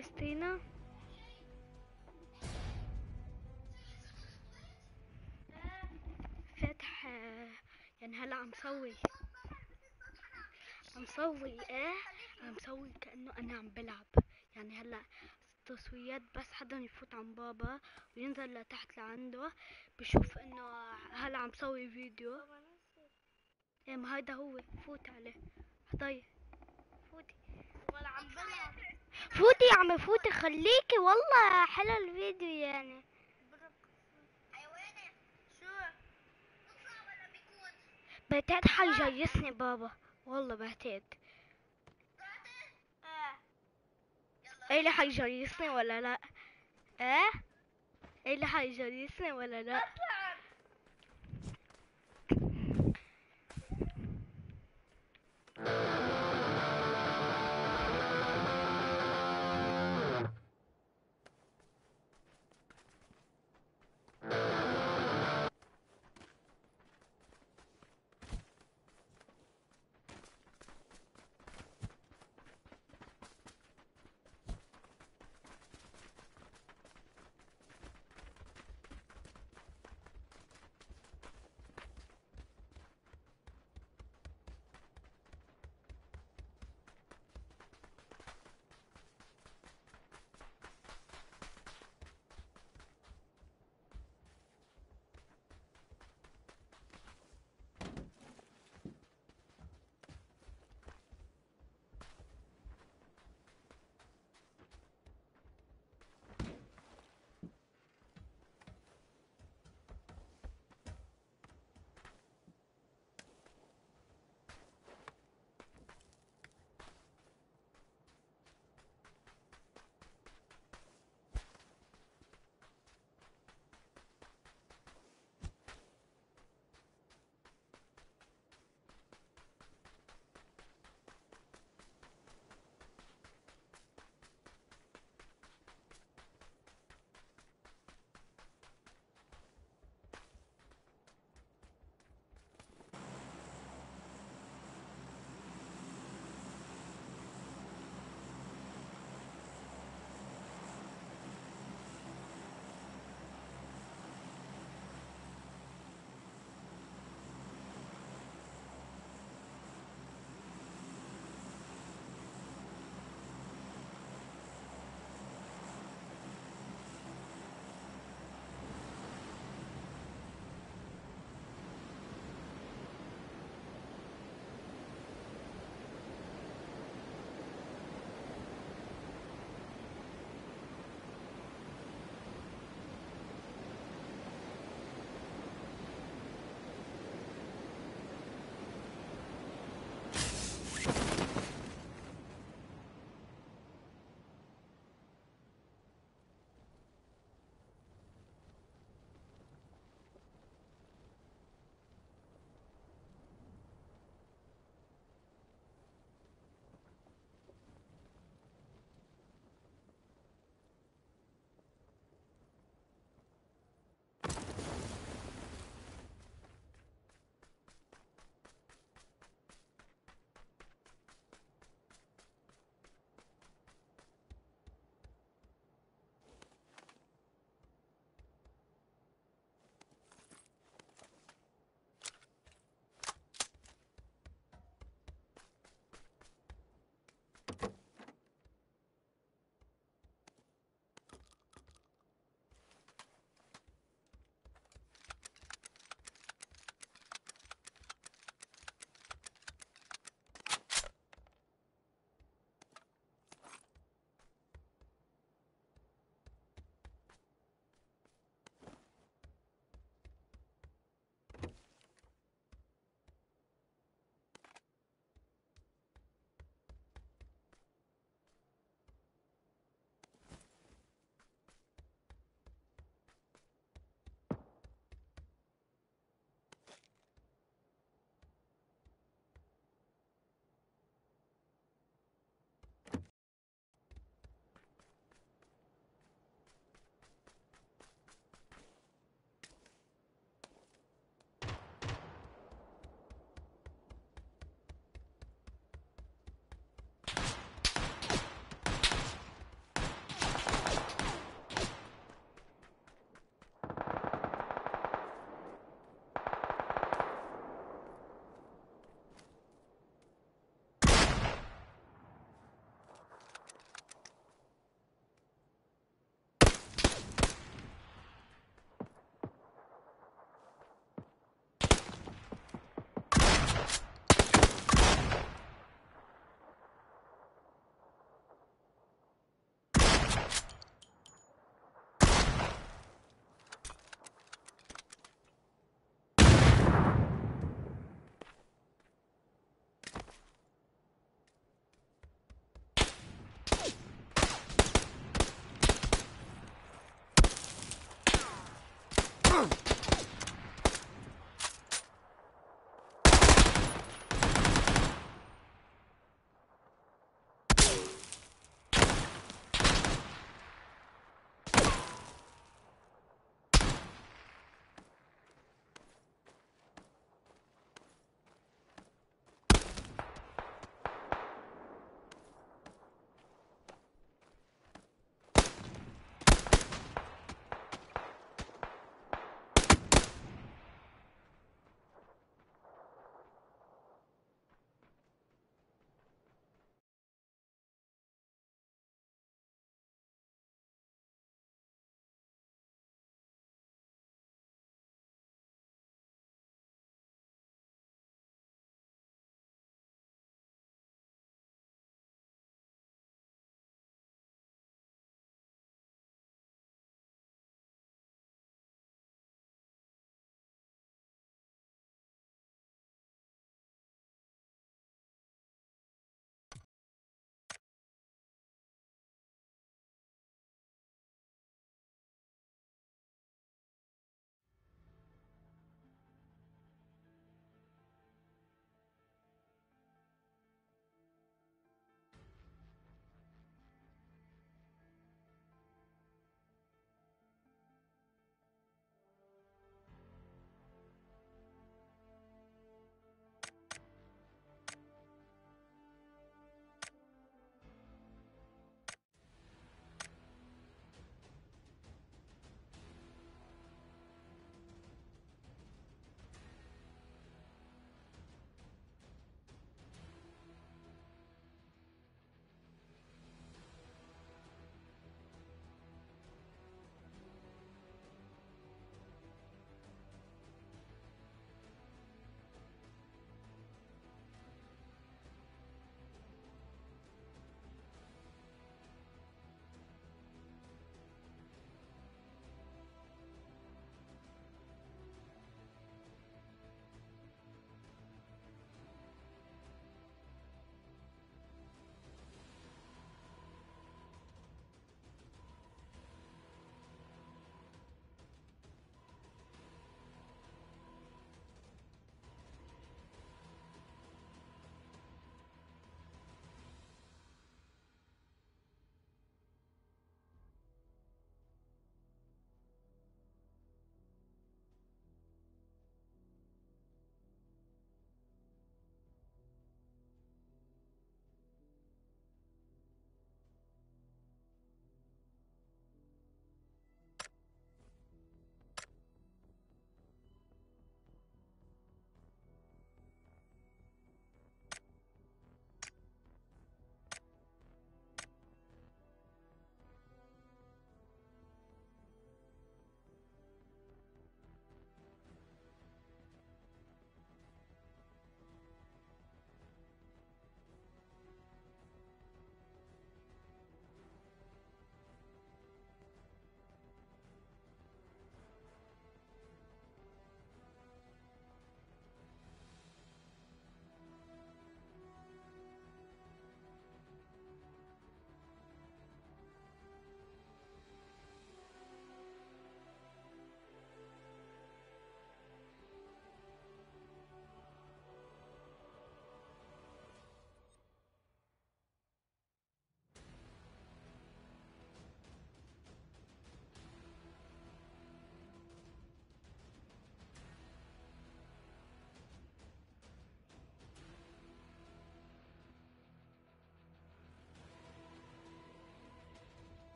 كريستينا فتح يعني هلا عم سوي عم سوي إيه؟ عم سوي كأنه أنا عم بلعب. يعني هلا تصويات بس حدا يفوت عن بابا وينزل لتحت لعنده بشوف إنه هلا عم سوي فيديو. إيه ما هيدا هو فوت عليه. طيب فوتي. ولا عم بلعب. فوتي يا عم فوتي خليكي والله حلو الفيديو يعني. بيكون بعتقد حيجيسني بابا. والله آه إيه اللي حيجيسني ولا لا؟ إيه؟ إيه اللي حيجيسني ولا لا؟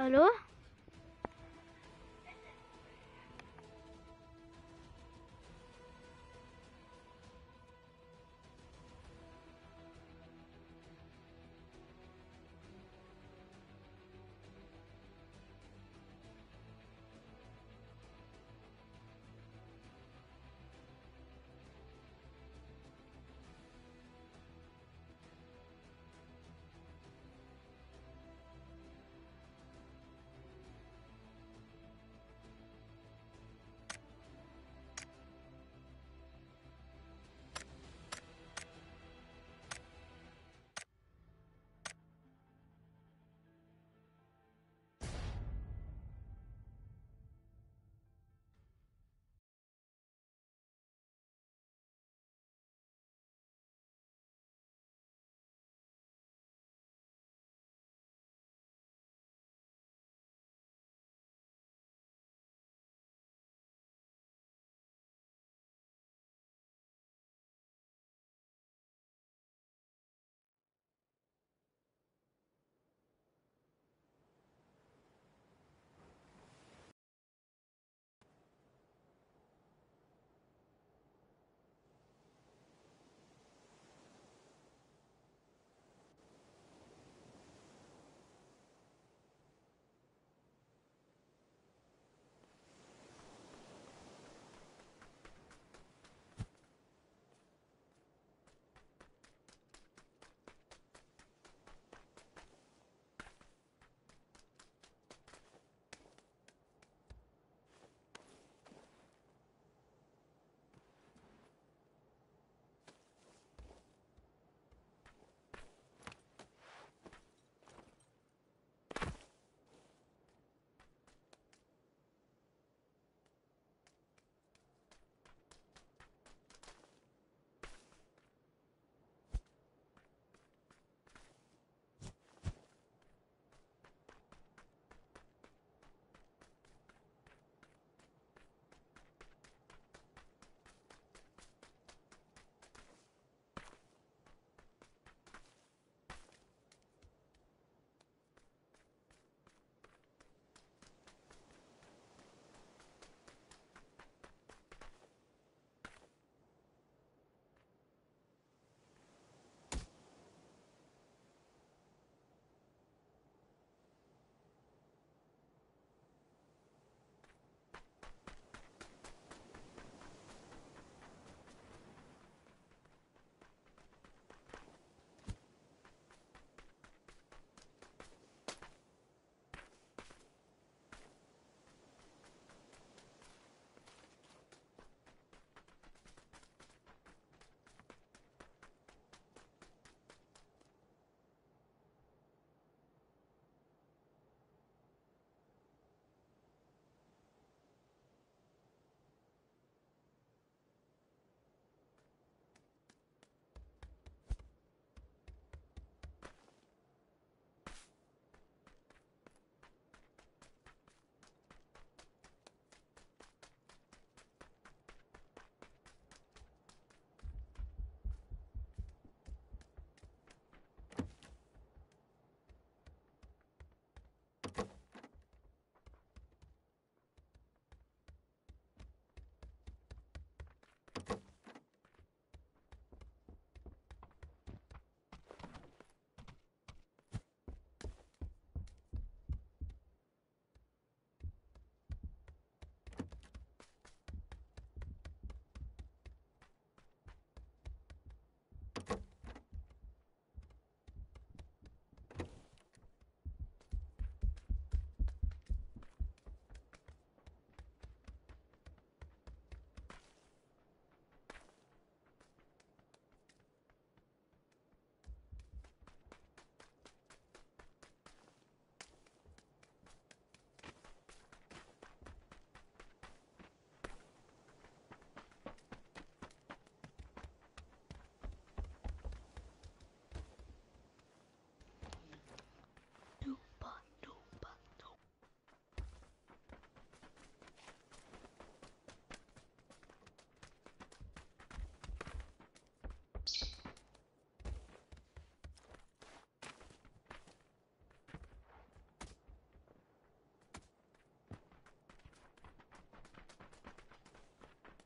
ألو؟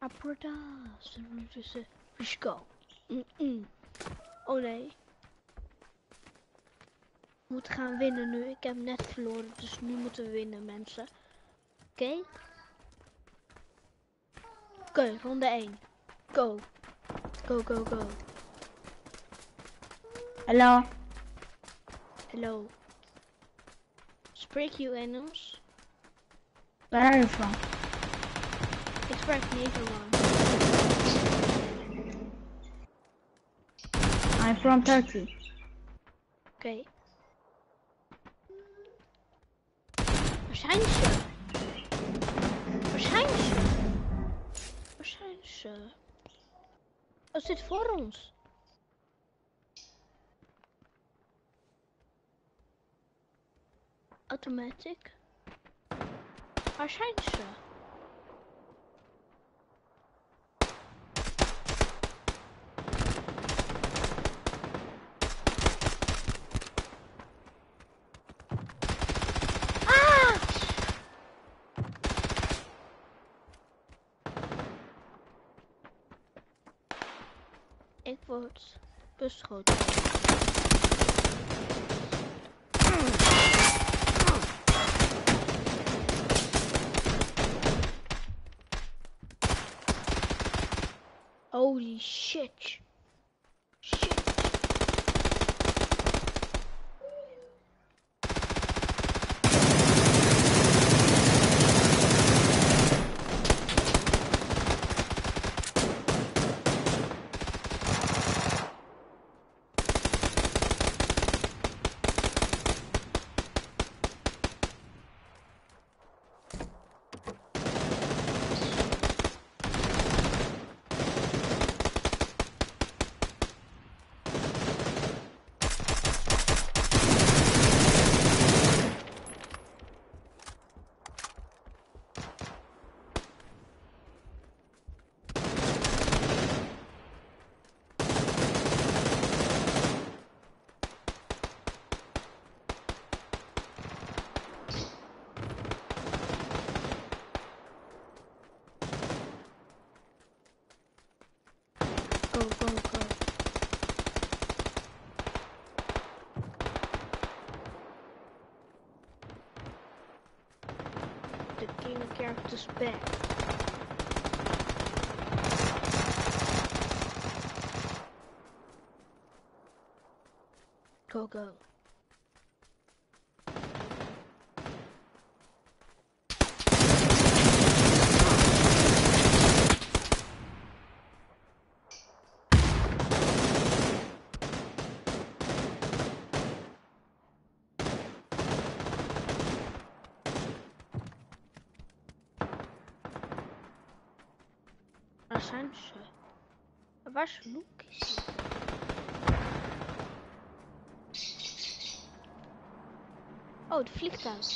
A En Ze tussen Fisco. Oh nee. Moet gaan winnen nu. Ik heb net verloren, dus nu moeten we winnen, mensen. Oké? Oké, ronde 1. Go. Go, go, go. Hallo. Hallo. Spreek you ons? Waar ben? Ik spreek Nederlands. I'm from Turkey. Oké. Waar zijn ze? Waar zijn ze? Waar zijn ze? Oh, zit voor ons. Automatic. Waar Beschoten. Holy shit. Shit. The king character's back. Go, go. Zijn ze? Waar is Lucas? Oh, de vliegtuig.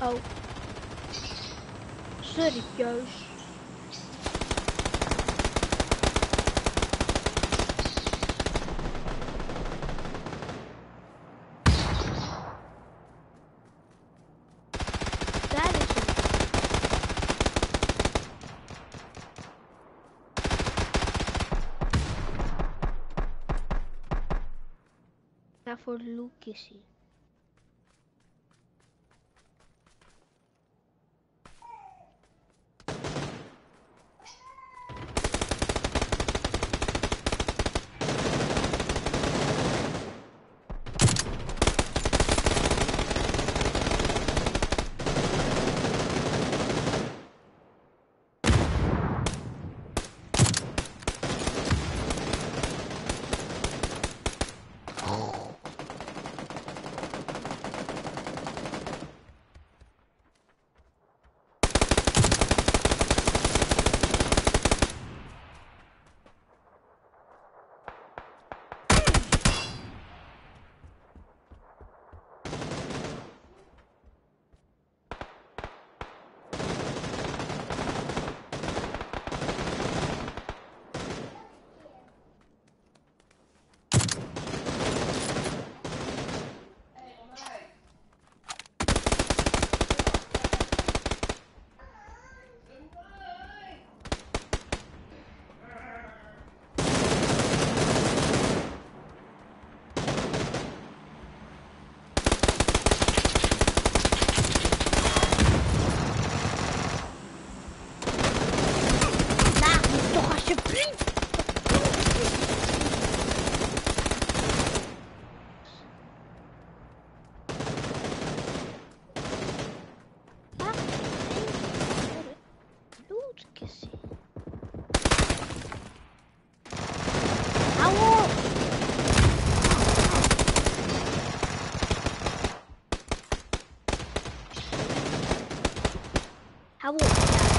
Oh. Serieus? for Lucy. 他问我。